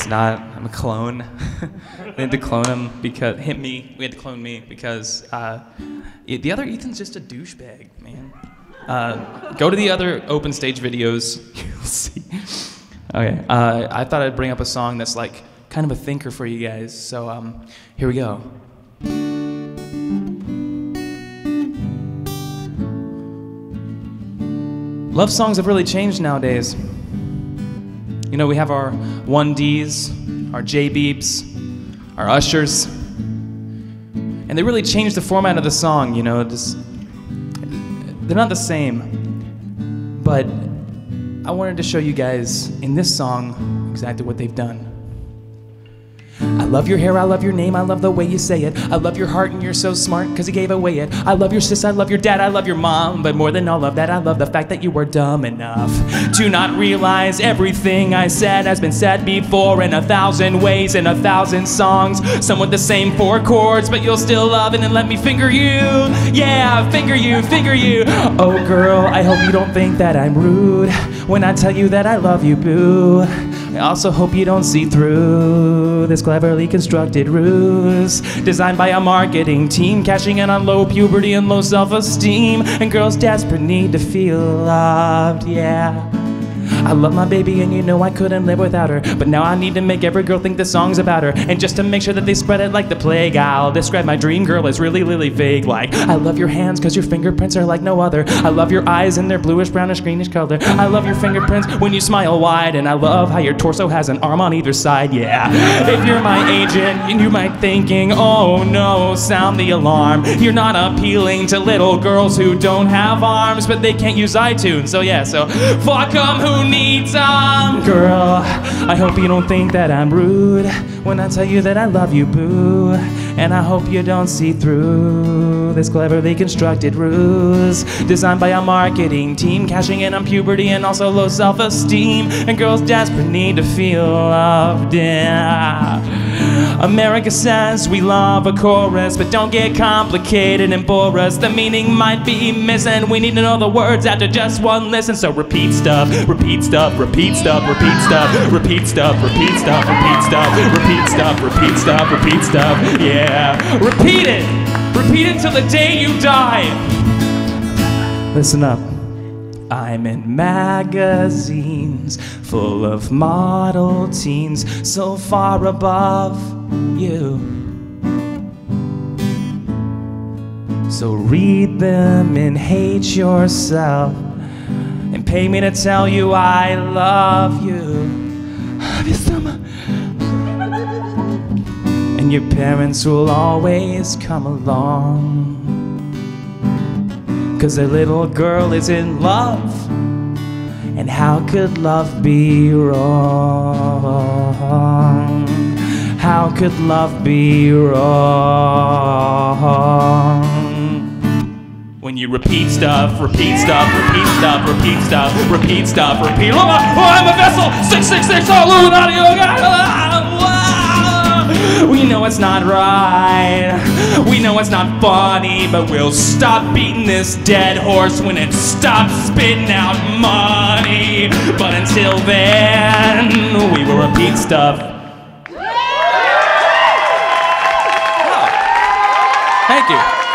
It's not. I'm a clone. we had to clone him because hit me. We had to clone me because uh, the other Ethan's just a douchebag, man. Uh, go to the other open stage videos. You'll see. Okay. Uh, I thought I'd bring up a song that's like kind of a thinker for you guys. So um, here we go. Love songs have really changed nowadays. You know, we have our 1Ds, our J Biebs, our ushers, and they really changed the format of the song, you know, just, they're not the same. But I wanted to show you guys in this song exactly what they've done. Love your hair, I love your name, I love the way you say it. I love your heart and you're so smart because you gave away it. I love your sis, I love your dad, I love your mom. But more than all of that, I love the fact that you were dumb enough to not realize everything I said has been said before in a thousand ways, in a thousand songs. Some with the same four chords, but you'll still love it and let me finger you. Yeah, finger you, finger you. Oh, girl, I hope you don't think that I'm rude when I tell you that I love you, boo. I also hope you don't see through this cleverly constructed ruse designed by a marketing team, cashing in on low puberty and low self esteem, and girls' desperate need to feel loved, yeah. I love my baby and you know I couldn't live without her. But now I need to make every girl think this song's about her. And just to make sure that they spread it like the plague, I'll describe my dream girl as really, really vague. Like, I love your hands cause your fingerprints are like no other. I love your eyes and their bluish, brownish, greenish color. I love your fingerprints when you smile wide. And I love how your torso has an arm on either side, yeah. If you're my agent you might thinking, oh no, sound the alarm. You're not appealing to little girls who don't have arms, but they can't use iTunes. So yeah, so fuck them who needs. Girl, I hope you don't think that I'm rude when I tell you that I love you, boo. And I hope you don't see through this cleverly constructed ruse designed by a marketing team, cashing in on puberty and also low self esteem. And girls desperate need to feel loved. Yeah. America says we love a chorus, but don't get complicated and bore us. The meaning might be missing. We need to know the words after just one listen. So repeat stuff, repeat stuff, repeat stuff, repeat stuff, repeat stuff, repeat stuff, repeat stuff, repeat stuff, repeat stuff, repeat stuff. Yeah, repeat it. Repeat it till the day you die. Listen up. I'm in magazines full of model teens so far above you. So read them and hate yourself and pay me to tell you I love you. And your parents will always come along. Cause a little girl is in love. And how could love be wrong? How could love be wrong? When you repeat stuff, repeat stuff, repeat stuff, repeat stuff, repeat stuff, repeat. Oh, oh I'm a vessel! 666 Illuminati! Oh, God! We know it's not right. We know it's not funny, but we'll stop beating this dead horse when it stops spitting out money. But until then, we will repeat stuff. Thank you.